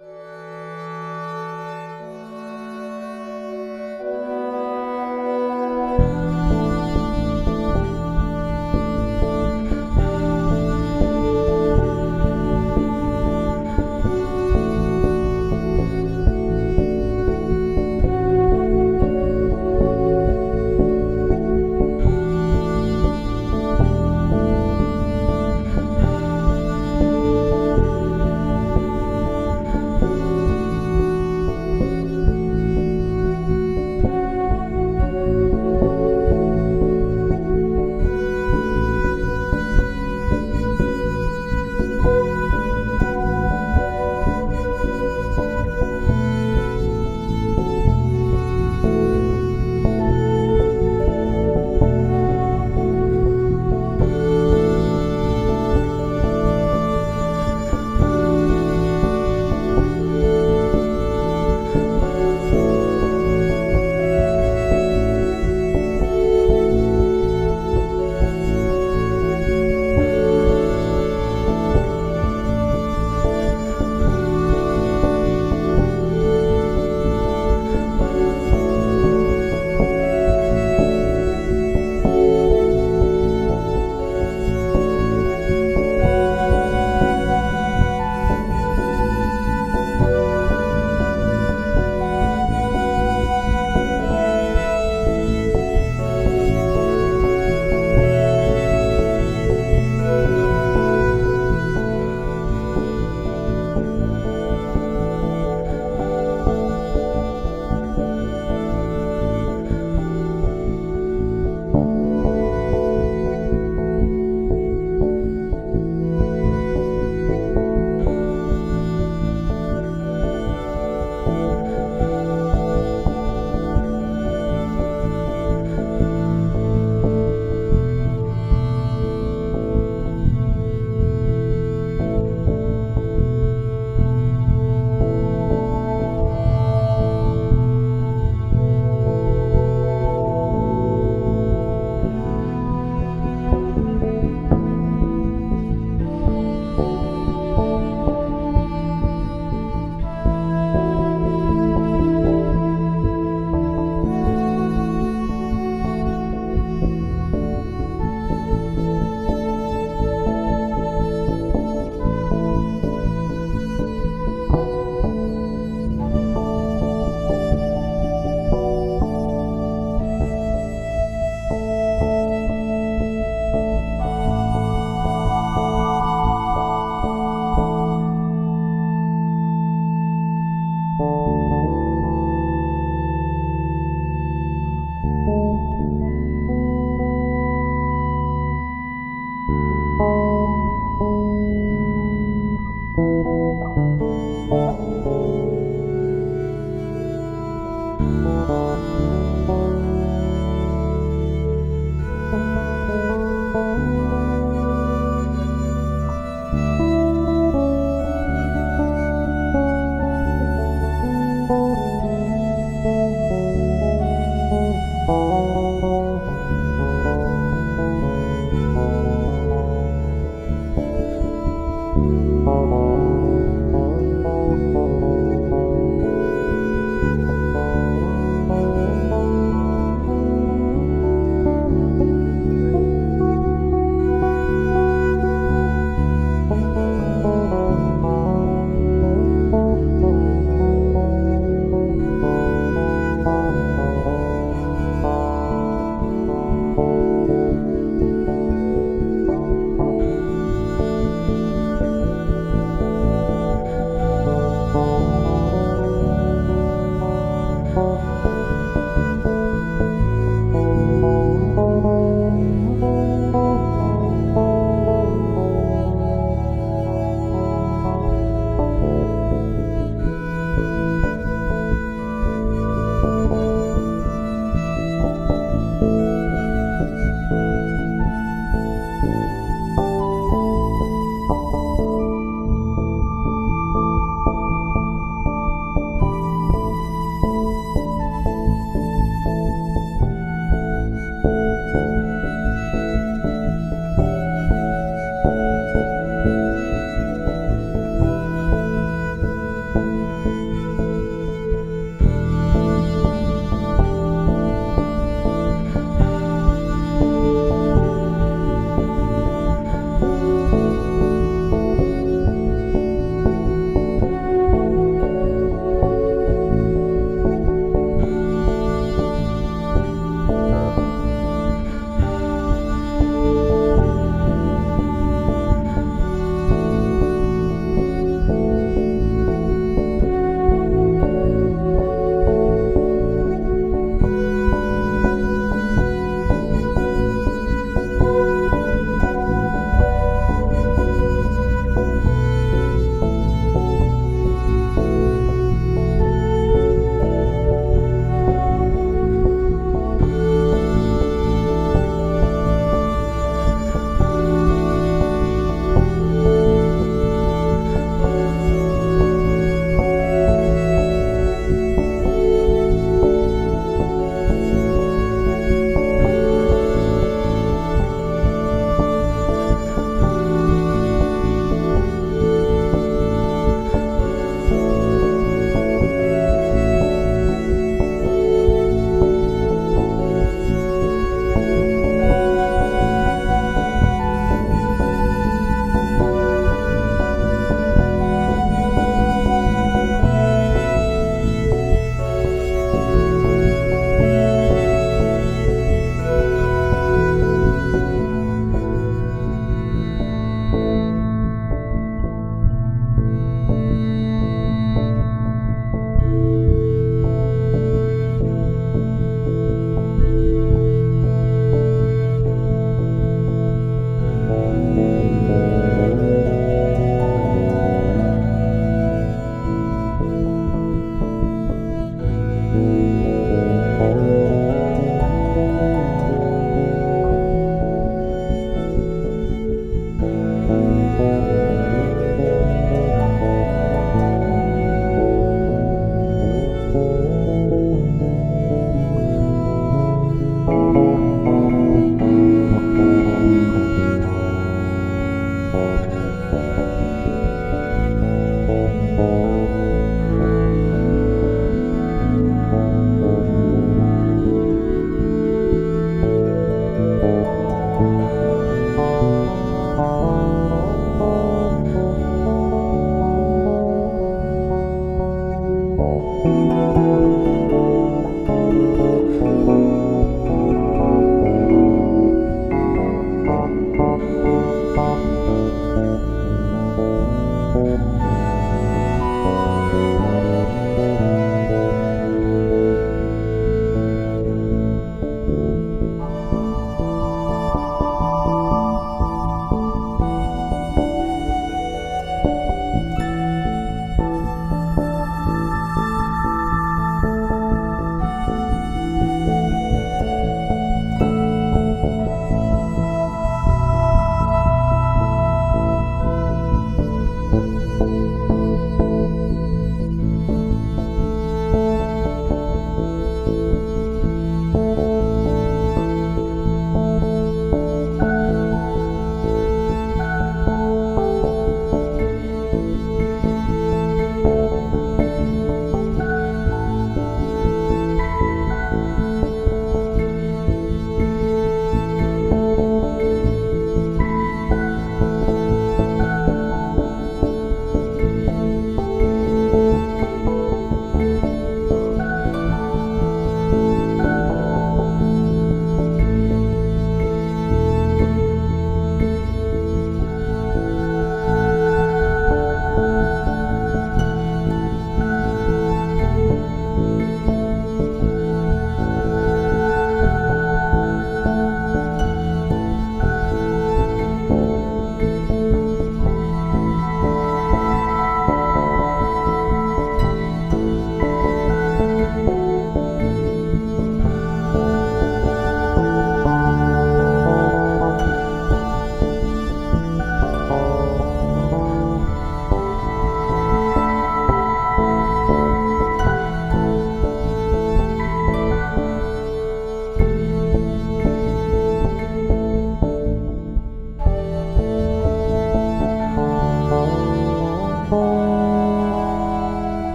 Thank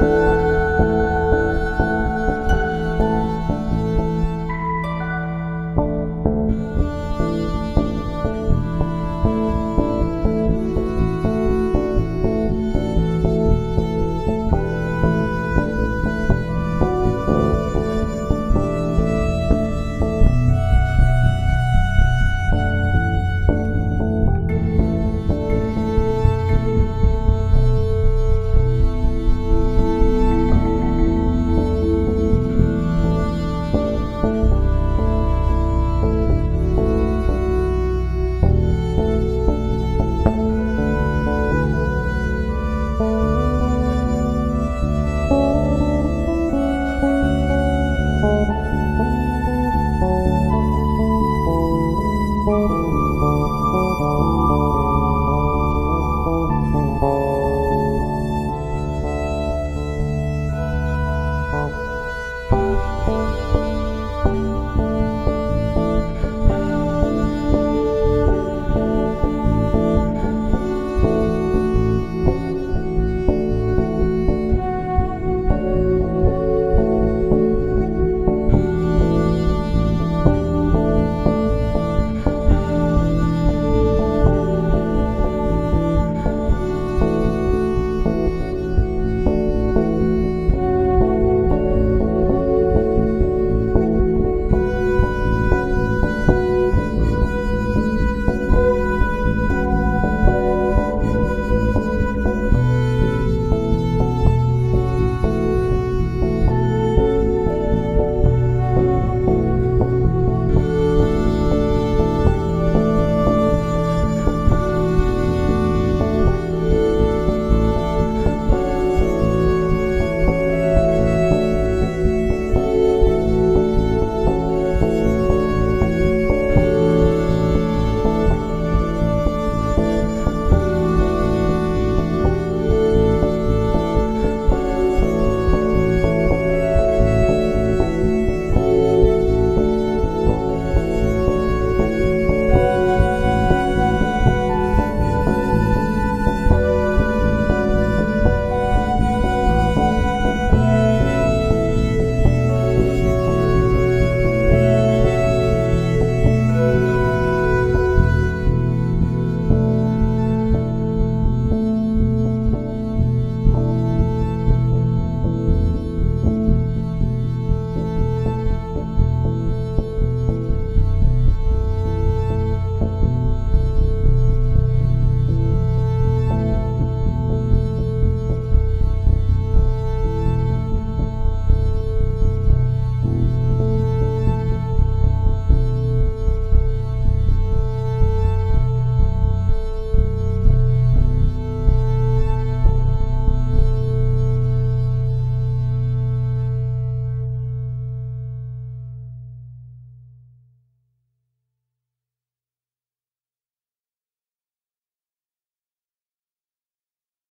Música